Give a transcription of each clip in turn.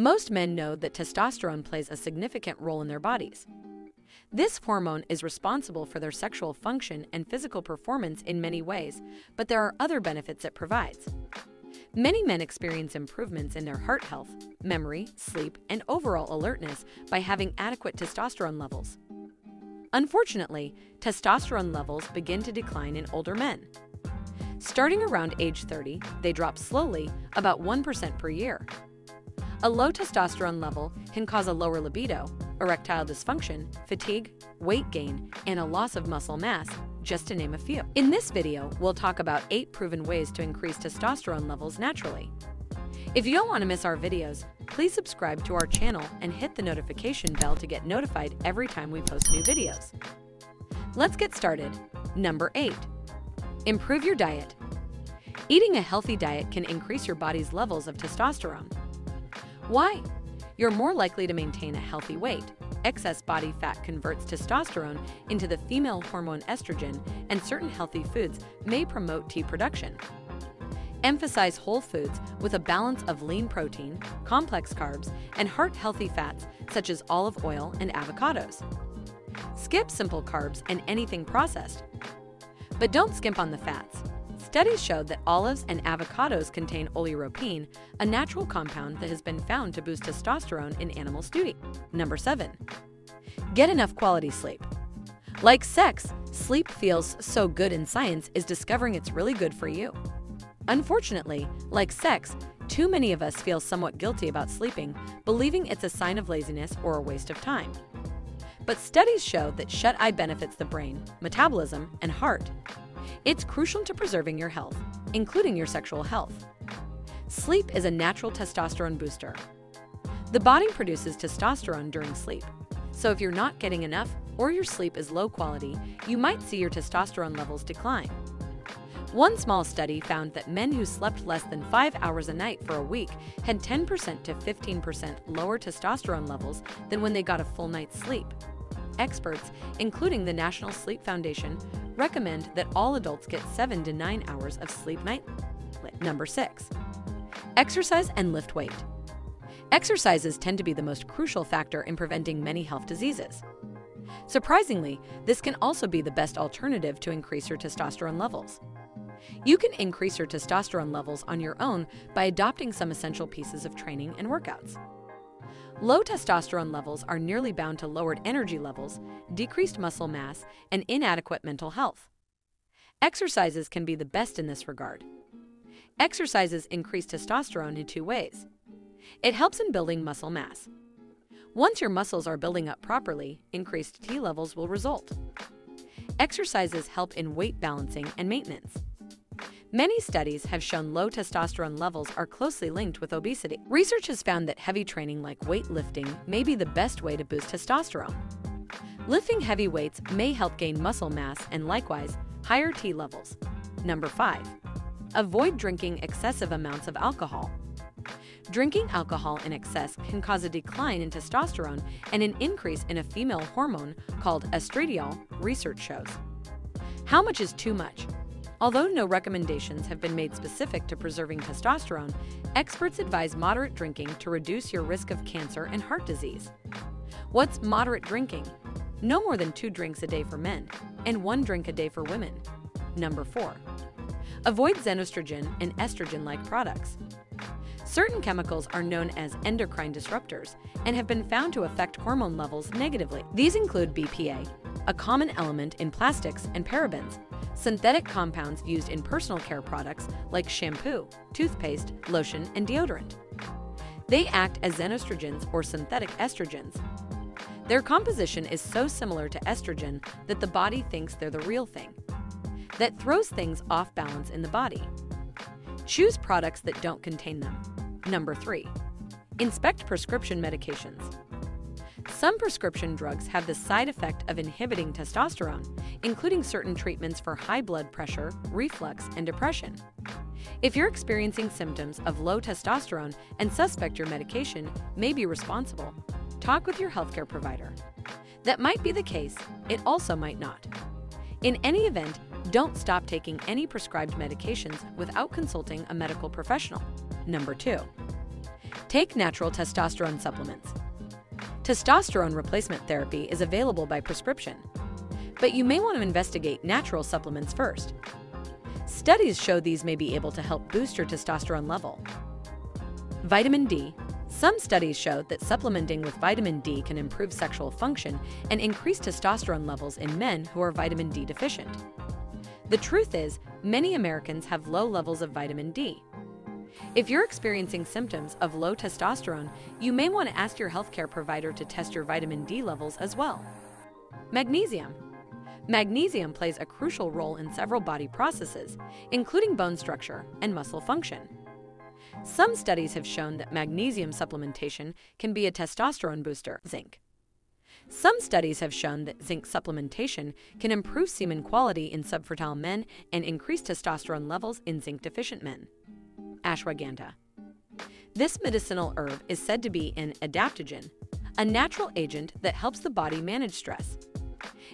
Most men know that testosterone plays a significant role in their bodies. This hormone is responsible for their sexual function and physical performance in many ways, but there are other benefits it provides. Many men experience improvements in their heart health, memory, sleep, and overall alertness by having adequate testosterone levels. Unfortunately, testosterone levels begin to decline in older men. Starting around age 30, they drop slowly, about 1% per year. A low testosterone level can cause a lower libido, erectile dysfunction, fatigue, weight gain, and a loss of muscle mass, just to name a few. In this video, we'll talk about 8 proven ways to increase testosterone levels naturally. If you don't want to miss our videos, please subscribe to our channel and hit the notification bell to get notified every time we post new videos. Let's get started. Number 8. Improve your diet. Eating a healthy diet can increase your body's levels of testosterone. Why? You're more likely to maintain a healthy weight. Excess body fat converts testosterone into the female hormone estrogen, and certain healthy foods may promote T production. Emphasize whole foods with a balance of lean protein, complex carbs, and heart healthy fats such as olive oil and avocados. Skip simple carbs and anything processed. But don't skimp on the fats. Studies showed that olives and avocados contain oleuropein, a natural compound that has been found to boost testosterone in animal studies. Number 7. Get enough quality sleep. Like sex, sleep feels so good in science is discovering it's really good for you. Unfortunately, like sex, too many of us feel somewhat guilty about sleeping, believing it's a sign of laziness or a waste of time. But studies show that shut eye benefits the brain, metabolism, and heart. It's crucial to preserving your health, including your sexual health. Sleep is a natural testosterone booster. The body produces testosterone during sleep, so if you're not getting enough or your sleep is low quality, you might see your testosterone levels decline. One small study found that men who slept less than 5 hours a night for a week had 10% to 15% lower testosterone levels than when they got a full night's sleep. Experts, including the National Sleep Foundation, recommend that all adults get 7 to 9 hours of sleep nightly. Number 6. Exercise and lift weight. Exercises tend to be the most crucial factor in preventing many health diseases. Surprisingly, this can also be the best alternative to increase your testosterone levels. You can increase your testosterone levels on your own by adopting some essential pieces of training and workouts. Low testosterone levels are nearly bound to lowered energy levels, decreased muscle mass, and inadequate mental health. Exercises can be the best in this regard. Exercises increase testosterone in two ways. It helps in building muscle mass. Once your muscles are building up properly, increased T levels will result. Exercises help in weight balancing and maintenance. Many studies have shown low testosterone levels are closely linked with obesity. Research has found that heavy training like weightlifting may be the best way to boost testosterone. Lifting heavy weights may help gain muscle mass and likewise higher T levels. Number 5. Avoid drinking excessive amounts of alcohol. Drinking alcohol in excess can cause a decline in testosterone and an increase in a female hormone called estradiol, research shows. How much is too much? Although no recommendations have been made specific to preserving testosterone, experts advise moderate drinking to reduce your risk of cancer and heart disease. What's moderate drinking? No more than two drinks a day for men, and one drink a day for women. Number 4. Avoid xenoestrogen and estrogen like products. Certain chemicals are known as endocrine disruptors and have been found to affect hormone levels negatively. These include BPA, a common element in plastics and parabens, synthetic compounds used in personal care products like shampoo, toothpaste, lotion, and deodorant. They act as xenoestrogens or synthetic estrogens. Their composition is so similar to estrogen that the body thinks they're the real thing. That throws things off balance in the body. Choose products that don't contain them. Number 3. Inspect prescription medications. Some prescription drugs have the side effect of inhibiting testosterone, including certain treatments for high blood pressure, reflux, and depression. If you're experiencing symptoms of low testosterone and suspect your medication may be responsible, talk with your healthcare provider. That might be the case, it also might not. In any event, don't stop taking any prescribed medications without consulting a medical professional. Number 2. Take natural testosterone supplements. Testosterone replacement therapy is available by prescription, but you may want to investigate natural supplements first. Studies show these may be able to help boost your testosterone level. Vitamin D. Some studies show that supplementing with vitamin D can improve sexual function and increase testosterone levels in men who are vitamin D deficient. The truth is, many Americans have low levels of vitamin D. If you're experiencing symptoms of low testosterone, you may want to ask your healthcare provider to test your vitamin D levels as well. Magnesium. Magnesium plays a crucial role in several body processes, including bone structure and muscle function. Some studies have shown that magnesium supplementation can be a testosterone booster. Zinc. Some studies have shown that zinc supplementation can improve semen quality in subfertile men and increase testosterone levels in zinc deficient men. Ashwagandha. This medicinal herb is said to be an adaptogen, a natural agent that helps the body manage stress.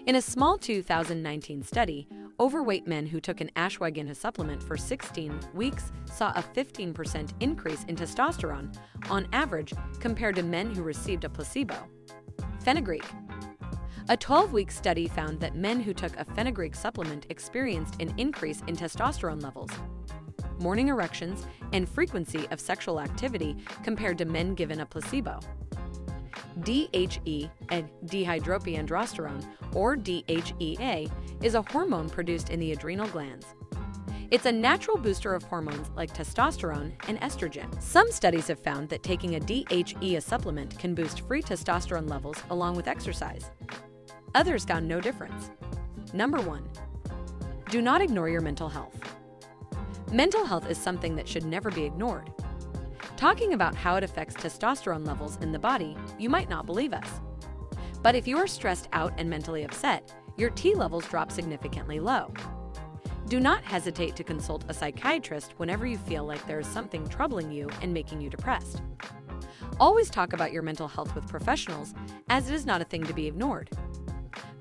In a small 2019 study, overweight men who took an ashwagandha supplement for 16 weeks saw a 15% increase in testosterone on average compared to men who received a placebo. Fenugreek. A 12 week study found that men who took a fenugreek supplement experienced an increase in testosterone levels, morning erections, and frequency of sexual activity compared to men given a placebo. DHE and dehydroepiandrosterone, or DHEA, is a hormone produced in the adrenal glands. It's a natural booster of hormones like testosterone and estrogen. Some studies have found that taking a DHEA supplement can boost free testosterone levels along with exercise. Others found no difference. Number 1. Do not ignore your mental health. Mental health is something that should never be ignored. Talking about how it affects testosterone levels in the body, you might not believe us. But if you are stressed out and mentally upset, your T levels drop significantly low. Do not hesitate to consult a psychiatrist whenever you feel like there is something troubling you and making you depressed. Always talk about your mental health with professionals, as it is not a thing to be ignored.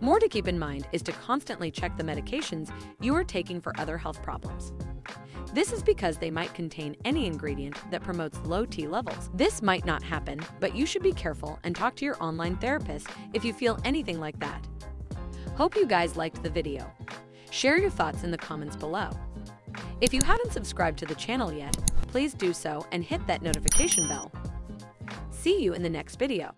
More to keep in mind is to constantly check the medications you are taking for other health problems. This is because they might contain any ingredient that promotes low T levels. This might not happen, but you should be careful and talk to your online therapist if you feel anything like that. Hope you guys liked the video. Share your thoughts in the comments below. If you haven't subscribed to the channel yet, please do so and hit that notification bell. See you in the next video.